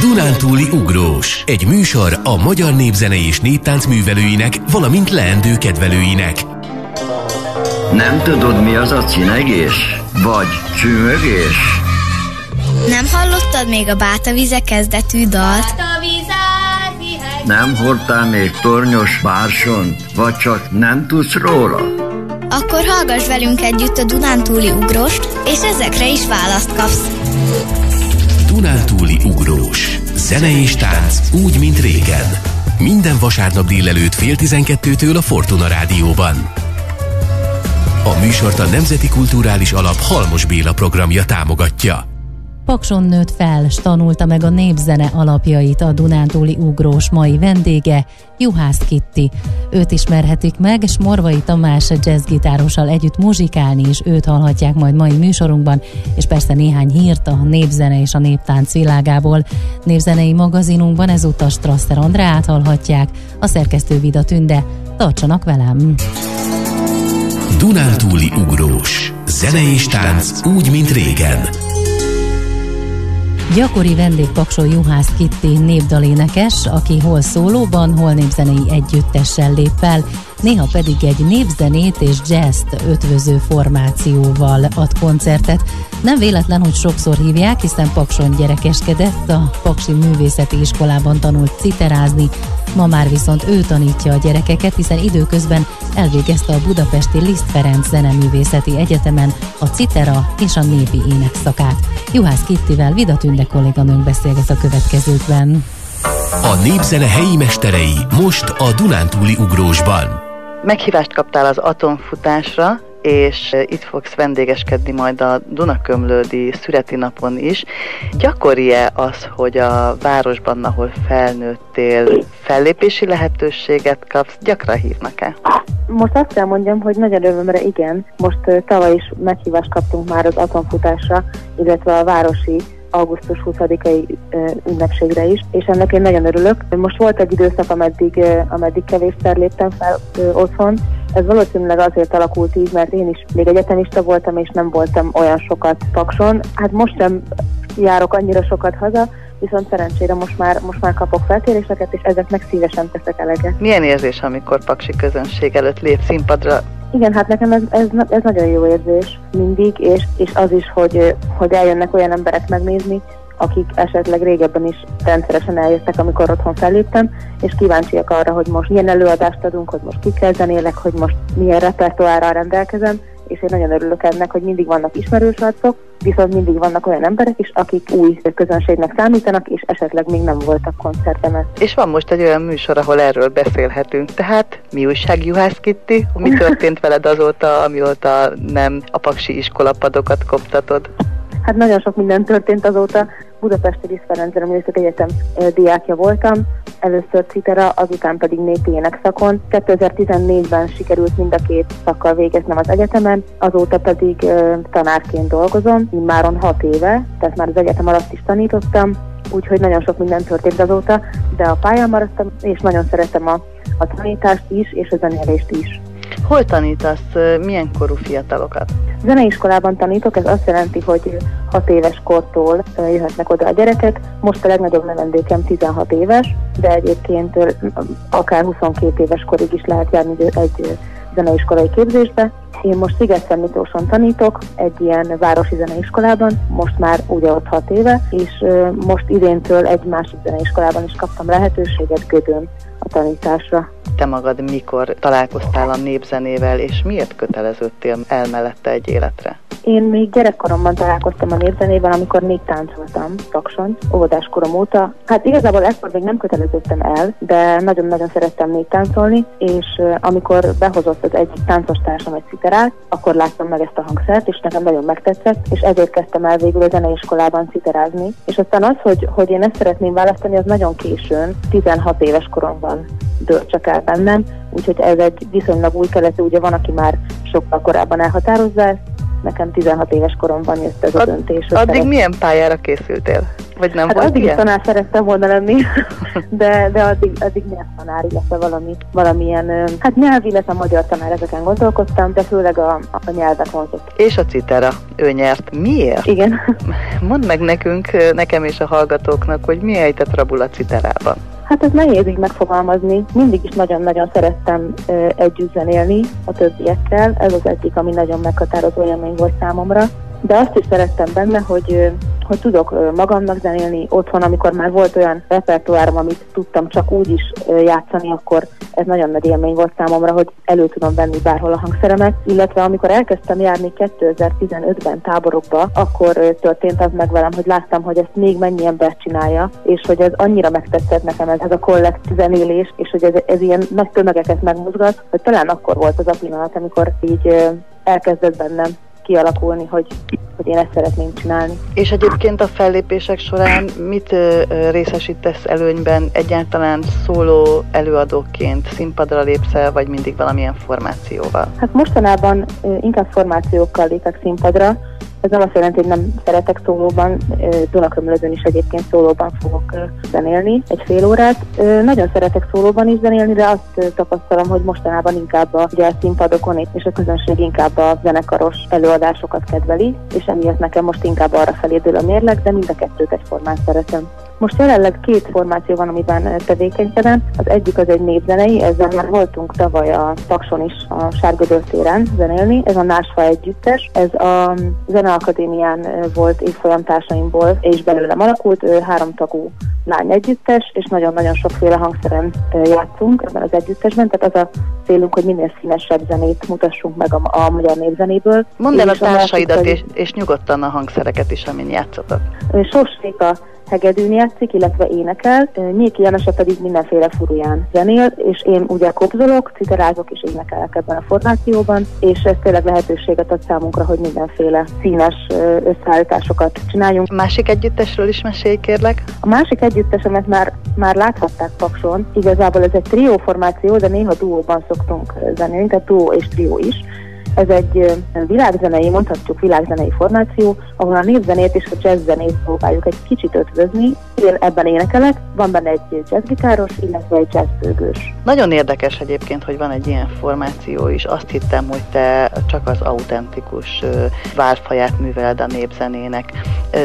Dunántúli Ugrós. Egy műsor a magyar népzene és néptánc művelőinek, valamint leendő kedvelőinek. Nem tudod, mi az a cinegés? Vagy csümögés? Nem hallottad még a Báta vize kezdetű dalt? Nem hordtál még tornyos bársont? Vagy csak nem tudsz róla? Akkor hallgass velünk együtt a Dunántúli Ugróst, és ezekre is választ kapsz. Dunántúli. Zene és tánc úgy, mint régen. Minden vasárnap délelőtt fél tizenkettőtől a Fortuna Rádióban. A műsort a Nemzeti Kulturális Alap Halmos Béla programja támogatja. Pakson nőtt fel, s tanulta meg a népzene alapjait a Dunántúli ugrós mai vendége, Juhász Kitti. Őt ismerhetik meg, és Morvai Tamás jazzgitárossal együtt muzsikálni is őt hallhatják majd mai műsorunkban, és persze néhány hírt a népzene és a néptánc világából. Népzenei magazinunkban ezúttal Strasser Andrát hallhatják, a szerkesztő Vida Tünde. Tartsanak velem! Dunántúli Ugrós. Zene és tánc úgy, mint régen. Gyakori vendég Paksó Juhász Kitti népdalénekes, aki hol szólóban, hol népzenei együttessel lép fel, néha pedig egy népzenét és jazzt ötvöző formációval ad koncertet. Nem véletlen, hogy sokszor hívják, hiszen Pakson gyerekeskedett, a Paksi Művészeti Iskolában tanult citerázni, ma már viszont ő tanítja a gyerekeket, hiszen időközben elvégezte a budapesti Liszt Ferenc Zeneművészeti Egyetemen a citera és a népi ének szakát. Juhász Kittivel Vida Tünde kolléganőnk beszélget a következőkben. A népzene helyi mesterei most a Dunántúli Ugrósban. Meghívást kaptál az atomfutásra, és itt fogsz vendégeskedni majd a Dunakömlődi szüreti napon is. Gyakori-e az, hogy a városban, ahol felnőttél, fellépési lehetőséget kapsz? Gyakran hívnak-e? Most azt kell mondjam, hogy nagy örömömre igen. Most uh, tavaly is meghívást kaptunk már az atomfutásra, illetve a városi augusztus 20-ai ünnepségre is, és ennek én nagyon örülök. Most volt egy időszak, ameddig, ameddig kevésszer léptem fel otthon. Ez valószínűleg azért alakult így, mert én is még egyetemista voltam, és nem voltam olyan sokat pakson. Hát most sem járok annyira sokat haza, viszont szerencsére most már, most már kapok felkéréseket, és ezeknek szívesen teszek eleget. Milyen érzés, amikor paksi közönség előtt lép színpadra? Igen, hát nekem ez, ez, ez nagyon jó érzés mindig, és, és az is, hogy, hogy eljönnek olyan emberek megnézni, akik esetleg régebben is rendszeresen eljöttek, amikor otthon felléptem, és kíváncsiak arra, hogy most milyen előadást adunk, hogy most kikkel zenélek, hogy most milyen repertoárral rendelkezem, és én nagyon örülök ennek, hogy mindig vannak ismerős arcok, viszont mindig vannak olyan emberek is, akik új közönségnek számítanak, és esetleg még nem voltak koncertemen. És van most egy olyan műsor, ahol erről beszélhetünk. Tehát mi újság, Juhász Kitti? Mi történt veled azóta, amióta nem a paksi iskolapadokat koptatod? Hát nagyon sok minden történt azóta. Budapesti Liszt Ferenc Művészeti Egyetem diákja voltam, először citera, azután pedig népi énekszakon. 2014-ben sikerült mind a két szakkal végeznem az egyetemen, azóta pedig tanárként dolgozom, immáron 6 éve, tehát már az egyetem alatt is tanítottam, úgyhogy nagyon sok minden történt azóta, de a pályán maradtam, és nagyon szeretem a, a tanítást is, és a zenélést is. Hol tanítasz, milyen korú fiatalokat? Zeneiskolában tanítok, ez azt jelenti, hogy 6 éves kortól jöhetnek oda a gyerekek. Most a legnagyobb növendékem 16 éves, de egyébként akár 22 éves korig is lehet járni egy zeneiskolai képzésbe. Én most Sziget Miklóson tanítok egy ilyen városi zeneiskolában, most már ugye ott 6 éve, és most idéntől egy másik zeneiskolában is kaptam lehetőséget Gödön a tanításra. Te magad mikor találkoztál a népzenével, és miért köteleződtél el mellette egy életre? Én még gyerekkoromban találkoztam a népzenével, amikor még táncoltam Pakson, óvodás korom óta. Hát igazából ekkor még nem köteleződtem el, de nagyon-nagyon szerettem még táncolni, és amikor behozott az egyik táncos társam egy citerát, akkor láttam meg ezt a hangszert, és nekem nagyon megtetszett, és ezért kezdtem el végül a zeneiskolában citerázni. És aztán az, hogy, hogy én ezt szeretném választani, az nagyon későn, 16 éves koromban dőlt csak el bennem, úgyhogy ez egy viszonylag új keletű, ugye van, aki már sokkal korábban elhatározza ezt, nekem 16 éves koromban jött ez a Ad- döntés. Addig szeret- milyen pályára készültél? Vagy nem hát volt addig ilyen? tanár szerettem volna lenni, de, de addig, addig nyelvtanár, illetve valami, valamilyen, hát nyelv, illetve magyar tanár, ezeken gondolkoztam, de főleg a, a nyelvek vonzott. És a citera, ő nyert. Miért? Igen. Mondd meg nekünk, nekem és a hallgatóknak, hogy mi ejtett rabul a citerában. Hát ez nehéz így megfogalmazni. Mindig is nagyon-nagyon szerettem ö, együtt zenélni a többiekkel. Ez az egyik, ami nagyon meghatározó élmény volt számomra. De azt is szerettem benne, hogy hogy tudok magamnak zenélni otthon, amikor már volt olyan repertoárom, amit tudtam csak úgy is játszani, akkor ez nagyon nagy élmény volt számomra, hogy elő tudom venni bárhol a hangszeremet, illetve amikor elkezdtem járni 2015-ben táborokba, akkor történt az meg velem, hogy láttam, hogy ezt még mennyi ember csinálja, és hogy ez annyira megtetszett nekem ez, ez a kollektív zenélés, és hogy ez, ez ilyen nagy tömegeket megmozgat, hogy talán akkor volt az a pillanat, amikor így elkezdett bennem kialakulni, hogy, hogy én ezt szeretném csinálni. És egyébként a fellépések során mit részesítesz előnyben egyáltalán szóló előadóként? Színpadra lépsz el, vagy mindig valamilyen formációval? Hát mostanában inkább formációkkal lépek színpadra, ez nem azt jelenti, hogy nem szeretek szólóban, Dunakömlözön is egyébként szólóban fogok zenélni egy fél órát. Nagyon szeretek szólóban is zenélni, de azt tapasztalom, hogy mostanában inkább a, ugye a színpadokon és a közönség inkább a zenekaros előadásokat kedveli, és emiatt nekem most inkább arra felé dől a mérleg, de mind a kettőt egyformán szeretem. Most jelenleg két formáció van, amiben tevékenykedem. Az egyik az egy népzenei, ezzel már voltunk tavaly a Takson is a Sárgödör téren zenélni. Ez a Násfa együttes. Ez a Zeneakadémián volt évfolyamtársaimból, és belőlem alakult háromtagú lány együttes, és nagyon-nagyon sokféle hangszeren játszunk ebben az együttesben, tehát az a célunk, hogy minél színesebb zenét mutassunk meg a, a magyar népzenéből. Mondd el a társaidat, és, és nyugodtan a hangszereket is, amin játszotok. Sosréka hegedűn játszik, illetve énekel, Nyéki Janese pedig mindenféle furuján zenél, és én ugye kopzolok, citerázok és énekelek ebben a formációban, és ez tényleg lehetőséget ad számunkra, hogy mindenféle színes összeállításokat csináljunk. Másik együttesről is mesélj, kérlek. A másik együttesemet már, már láthatták Pakson, igazából ez egy trió formáció, de néha duóban szoktunk zenélni, tehát duó és trió is. Ez egy világzenei, mondhatjuk világzenei formáció, ahol a népzenét és a jazzzenét próbáljuk egy kicsit ötvözni. Én ebben énekelek, van benne egy jazzgitáros, illetve egy jazzbőgős. Nagyon érdekes egyébként, hogy van egy ilyen formáció is. Azt hittem, hogy te csak az autentikus várfaját műveled a népzenének.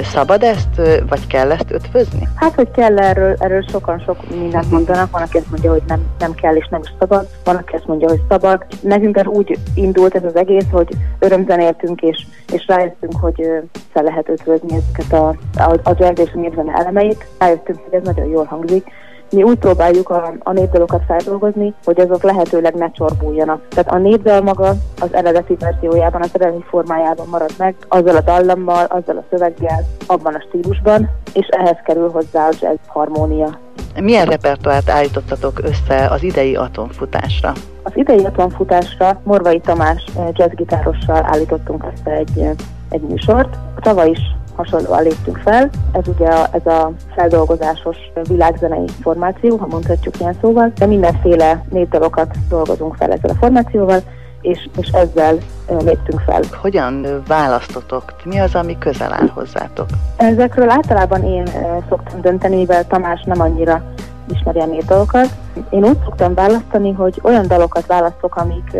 Szabad ezt, vagy kell ezt ötvözni? Hát, hogy kell erről, erről sokan sok mindent mondanak. Van, aki azt mondja, hogy nem, nem kell és nem is szabad. Van, aki azt mondja, hogy szabad. Nekünk ez úgy indult ez az egész, hogy örömzenéltünk, és, és rájöttünk, hogy fel lehet ötvözni ezeket a, a, a jazz és a elemeit. Rájöttünk, hogy ez nagyon jól hangzik, mi úgy próbáljuk a, a népdalokat feldolgozni, hogy azok lehetőleg ne csorbuljanak. Tehát a népdal maga az eredeti verziójában, az eredeti formájában marad meg, azzal a dallammal, azzal a szöveggel, abban a stílusban, és ehhez kerül hozzá a jazz harmónia. Milyen repertoárt állítottatok össze az idei atomfutásra? Az idei atomfutásra Morvai Tamás jazzgitárossal állítottunk össze egy, egy műsort. Tavaly is hasonlóan léptünk fel. Ez ugye a, ez a feldolgozásos világzenei formáció, ha mondhatjuk ilyen szóval, de mindenféle népdalokat dolgozunk fel ezzel a formációval, és, és ezzel léptünk fel. Hogyan választotok? Mi az, ami közel áll hozzátok? Ezekről általában én szoktam dönteni, mivel Tamás nem annyira ismeri a népdalokat. Én úgy szoktam választani, hogy olyan dalokat választok, amik,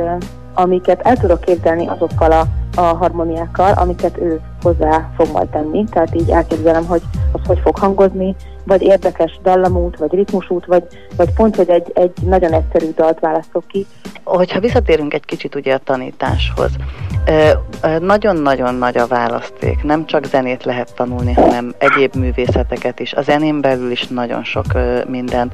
amiket el tudok képzelni azokkal a, a harmóniákkal, amiket ő hozzá fog majd tenni. Tehát így elképzelem, hogy az hogy fog hangozni, vagy érdekes dallamút, vagy ritmusút, vagy, vagy pont, hogy egy, egy nagyon egyszerű dalt választok ki. Hogyha visszatérünk egy kicsit ugye a tanításhoz, nagyon-nagyon nagy a választék. Nem csak zenét lehet tanulni, hanem egyéb művészeteket is. A zenén belül is nagyon sok mindent.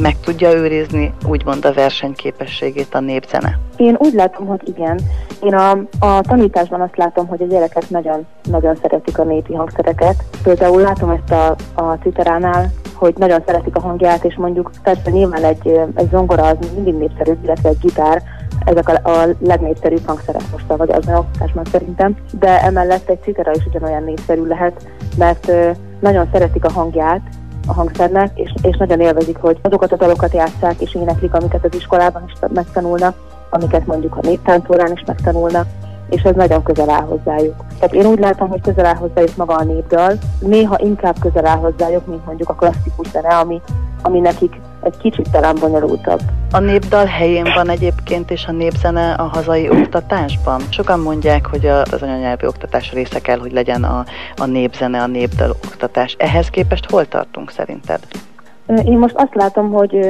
Meg tudja őrizni úgymond a versenyképességét a népzene? Én úgy látom, hogy igen. Én a, a tanításban azt látom, hogy a gyerekek nagyon, nagyon szeretik a népi hangszereket. Például látom ezt a, a citeránál, hogy nagyon szeretik a hangját, és mondjuk persze nyilván egy, egy zongora az mindig népszerűbb, illetve egy gitár, ezek a, a legnépszerűbb hangszerek most vagy az oktatásban szerintem, de emellett egy citera is ugyanolyan népszerű lehet, mert nagyon szeretik a hangját, a hangszernek, és, és nagyon élvezik, hogy azokat a dalokat játszák és éneklik, amiket az iskolában is megtanulnak, amiket mondjuk a néptáncórán is megtanulnak, és ez nagyon közel áll hozzájuk. Tehát én úgy látom, hogy közel áll hozzájuk maga a népdal, néha inkább közel áll hozzájuk, mint mondjuk a klasszikus zene, ami, ami nekik egy kicsit talán bonyolultabb. A népdal helyén van egyébként, és a népzene a hazai oktatásban? Sokan mondják, hogy az anyanyelvi oktatás része kell, hogy legyen a, a népzene, a népdal oktatás. Ehhez képest hol tartunk szerinted? Én most azt látom, hogy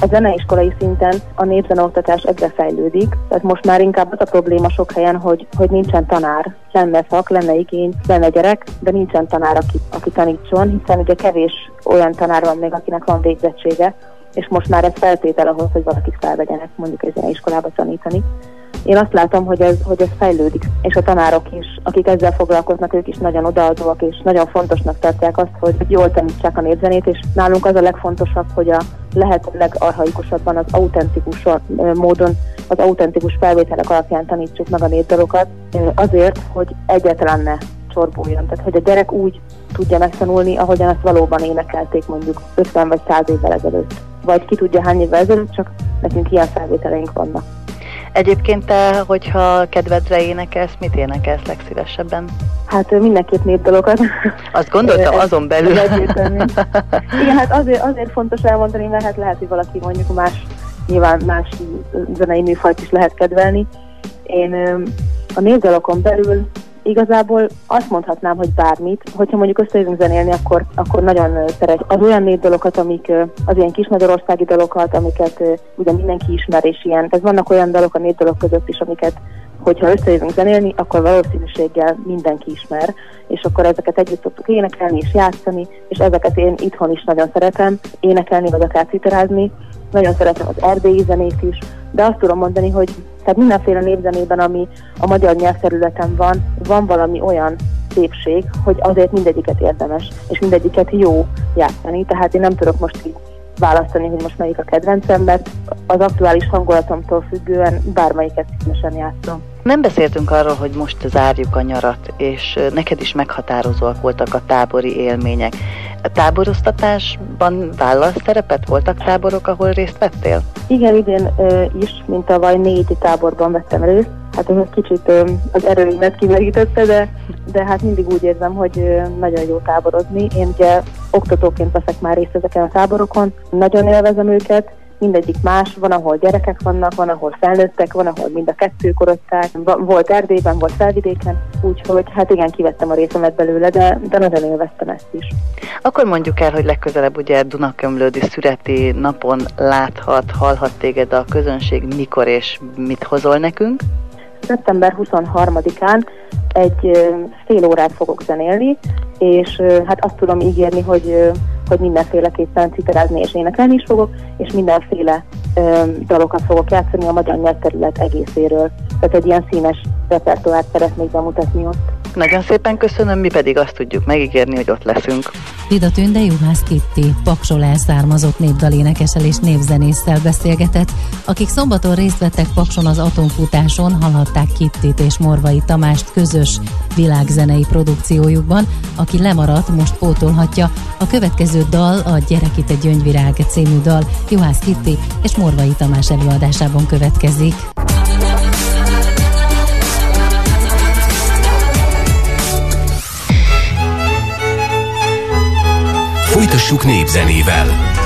a zeneiskolai szinten a népzeneoktatás egyre fejlődik, tehát most már inkább az a probléma sok helyen, hogy, hogy nincsen tanár. Lenne szak, lenne igény, lenne gyerek, de nincsen tanár, aki, aki tanítson, hiszen ugye kevés olyan tanár van még, akinek van végzettsége, és most már ez feltétel ahhoz, hogy valakit felvegyenek mondjuk egy zeneiskolába tanítani én azt látom, hogy ez, hogy ez fejlődik, és a tanárok is, akik ezzel foglalkoznak, ők is nagyon odaadóak, és nagyon fontosnak tartják azt, hogy jól tanítsák a népzenét, és nálunk az a legfontosabb, hogy a lehető legarhaikusabban, az autentikus módon, az autentikus felvételek alapján tanítsuk meg a népdalokat, azért, hogy egyetlen ne csorbuljon. Tehát, hogy a gyerek úgy tudja megtanulni, ahogyan azt valóban énekelték mondjuk 50 vagy 100 évvel ezelőtt. Vagy ki tudja hány évvel ezelőtt, csak nekünk ilyen felvételeink vannak. Egyébként te, hogyha kedvedre énekelsz, mit énekelsz legszívesebben? Hát mindenképp népdalokat. Azt gondoltam azon belül. Igen, hát azért, azért fontos elmondani, mert hát lehet, hogy valaki mondjuk más, nyilván más zenei műfajt is lehet kedvelni. Én a népdalokon belül igazából azt mondhatnám, hogy bármit, hogyha mondjuk összejövünk zenélni, akkor, akkor nagyon szeret az olyan népdalokat, amik az ilyen kis magyarországi dalokat, amiket ugye mindenki ismer, és ilyen, tehát vannak olyan dalok a népdalok között is, amiket hogyha összejövünk zenélni, akkor valószínűséggel mindenki ismer, és akkor ezeket együtt szoktuk énekelni és játszani, és ezeket én itthon is nagyon szeretem, énekelni vagy akár citerázni. Nagyon szeretem az erdélyi zenét is, de azt tudom mondani, hogy tehát mindenféle népzenében, ami a magyar nyelvterületen van, van valami olyan szépség, hogy azért mindegyiket érdemes, és mindegyiket jó játszani. Tehát én nem tudok most így választani, hogy most melyik a kedvencem, mert az aktuális hangulatomtól függően bármelyiket szívesen játszom. Nem beszéltünk arról, hogy most zárjuk a nyarat, és neked is meghatározóak voltak a tábori élmények. A táboroztatásban vállalsz szerepet? Voltak táborok, ahol részt vettél? Igen, idén ö, is, mint tavaly négy táborban vettem részt. Hát ez kicsit ö, az erőimet kimerítette, de, de hát mindig úgy érzem, hogy ö, nagyon jó táborozni. Én ugye oktatóként veszek már részt ezeken a táborokon, nagyon élvezem őket, mindegyik más, van, ahol gyerekek vannak, van, ahol felnőttek, van, ahol mind a kettő korották, volt Erdélyben, volt felvidéken, úgyhogy hát igen, kivettem a részemet belőle, de, de nagyon élveztem ezt is. Akkor mondjuk el, hogy legközelebb ugye Dunakömlődi szüreti napon láthat, hallhat téged a közönség, mikor és mit hozol nekünk? Szeptember 23-án egy fél órát fogok zenélni, és hát azt tudom ígérni, hogy hogy mindenféleképpen citerázni és énekelni is fogok, és mindenféle ö, dalokat fogok játszani a magyar nyelvterület egészéről. Tehát egy ilyen színes repertoárt szeretnék bemutatni ott. Nagyon szépen köszönöm, mi pedig azt tudjuk megígérni, hogy ott leszünk. Vida Tünde Juhász Kitti, Paksol elszármazott népdalénekesel és népzenésszel beszélgetett, akik szombaton részt vettek Pakson az atomfutáson, hallhatták Kittit és Morvai Tamást közös világzenei produkciójukban, aki lemaradt, most pótolhatja. A következő dal a Gyerek itt egy gyöngyvirág című dal Juhász Kitti és Morvai Tamás előadásában következik. Folytassuk népzenével.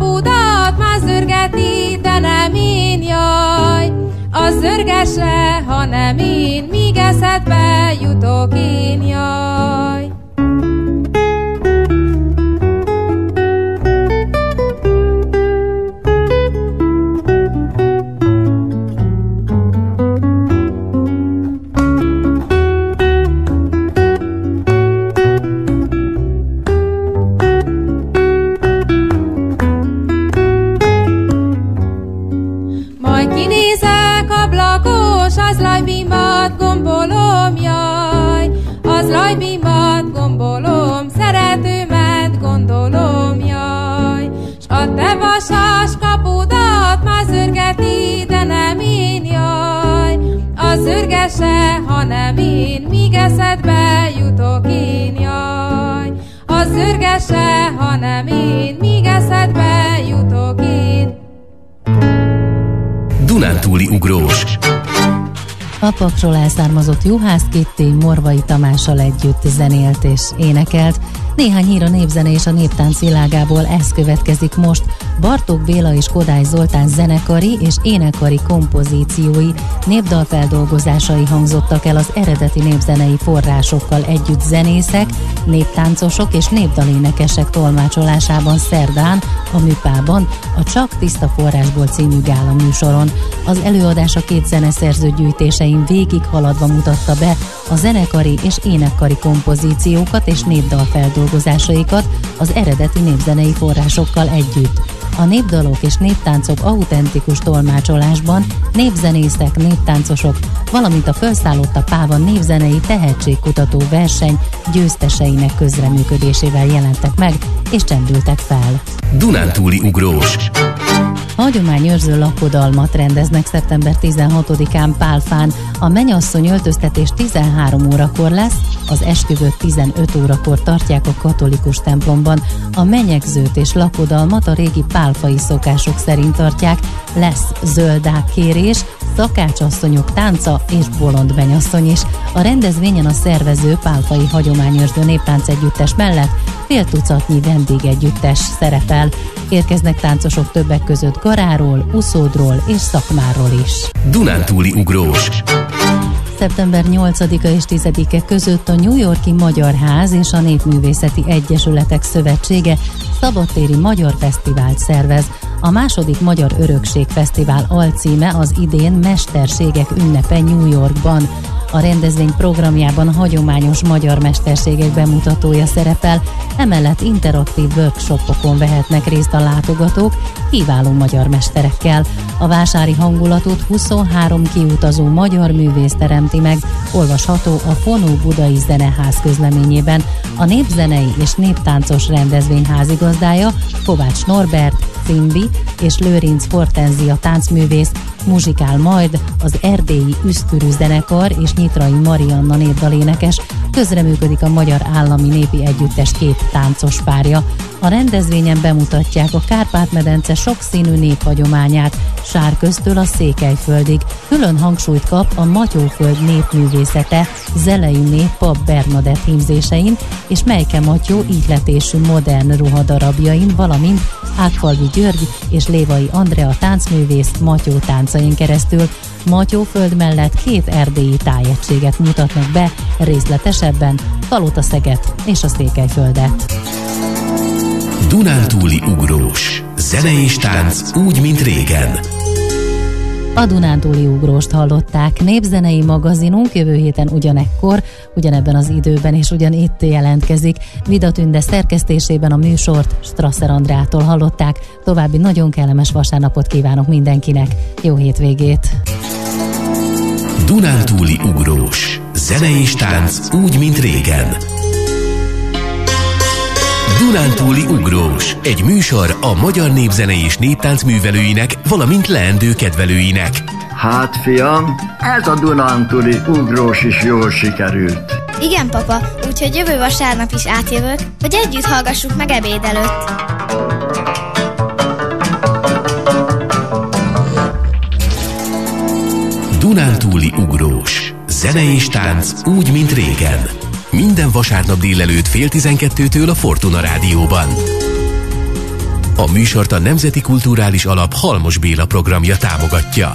kapudat már zörgeti, de nem én, jaj. Az zörgese, hanem én, míg eszedbe jutok én, jaj. Se, hanem én, míg eszedbe jutok én, jaj. Az zörgese, hanem én, míg eszedbe jutok én. Dunántúli ugrós Apakról elszármazott Juhász Kitti Morvai Tamással együtt zenélt és énekelt. Néhány hír a népzene és a néptánc világából, ez következik most. Bartók Béla és Kodály Zoltán zenekari és énekari kompozíciói, népdalfeldolgozásai hangzottak el az eredeti népzenei forrásokkal együtt zenészek, néptáncosok és népdalénekesek tolmácsolásában szerdán, a Műpában, a Csak Tiszta Forrásból című gála műsoron. Az előadás a két zeneszerző gyűjtésein végig haladva mutatta be a zenekari és énekkari kompozíciókat és népdalfeldolgozásaikat az eredeti népzenei forrásokkal együtt a népdalok és néptáncok autentikus tolmácsolásban népzenészek, néptáncosok, valamint a felszállott a Páva népzenei tehetségkutató verseny győzteseinek közreműködésével jelentek meg és csendültek fel. Dunántúli ugrós Hagyományőrző lakodalmat rendeznek szeptember 16-án Pálfán. A menyasszony öltöztetés 13 órakor lesz, az esküvőt 15 órakor tartják a katolikus templomban. A menyegzőt és lakodalmat a régi pálfai szokások szerint tartják. Lesz zöldák kérés, szakácsasszonyok tánca és bolond menyasszony is. A rendezvényen a szervező pálfai hagyományőrző néptánc együttes mellett fél tucatnyi vendégegyüttes szerepel. Érkeznek táncosok többek között Garáról, Uszódról és Szakmáról is. Dunántúli ugrós Szeptember 8-a és 10-e között a New Yorki Magyar Ház és a Népművészeti Egyesületek Szövetsége Szabadtéri Magyar Fesztivált szervez. A második Magyar Örökség Fesztivál alcíme az idén Mesterségek ünnepe New Yorkban. A rendezvény programjában hagyományos magyar mesterségek bemutatója szerepel, emellett interaktív workshopokon vehetnek részt a látogatók kiváló magyar mesterekkel. A vásári hangulatot 23 kiutazó magyar művész teremti meg, olvasható a Fonó Budai Zeneház közleményében. A népzenei és néptáncos rendezvény házigazdája Kovács Norbert, Cimbi és Lőrinc Hortenzia táncművész muzsikál majd az erdélyi Üszkürű zenekar és Nyitrai Marianna népdalénekes, közreműködik a Magyar Állami Népi Együttes két táncos párja. A rendezvényen bemutatják a Kárpát-medence sokszínű néphagyományát, Sárköztől a Székelyföldig. Külön hangsúlyt kap a Matyóföld népművészete, Zelei nép Pap Bernadett hímzésein és Melyke Matyó ígletésű modern ruhadarabjain, valamint Ákfalvi György és Lévai Andrea táncművész Matyó táncain keresztül. Matyóföld mellett két erdélyi tájegységet mutatnak be részletesebben, Palota-Szeget és a Székelyföldet. Dunántúli ugrós. Zene és tánc úgy, mint régen. A Dunántúli ugróst hallották. Népzenei magazinunk jövő héten ugyanekkor, ugyanebben az időben és ugyanitt jelentkezik. Vida Tünde szerkesztésében a műsort Strasser Andrától hallották. További nagyon kellemes vasárnapot kívánok mindenkinek. Jó hétvégét! Dunántúli ugrós. Zene és tánc úgy, mint régen. Dunántúli Ugrós. Egy műsor a magyar népzene és néptánc művelőinek, valamint leendő kedvelőinek. Hát fiam, ez a Dunántúli Ugrós is jól sikerült. Igen, papa, úgyhogy jövő vasárnap is átjövök, hogy együtt hallgassuk meg ebéd előtt. Dunántúli Ugrós. Zene és tánc úgy, mint régen. Minden vasárnap délelőtt fél tizenkettőtől a Fortuna Rádióban. A műsort a Nemzeti Kulturális Alap Halmos Béla programja támogatja.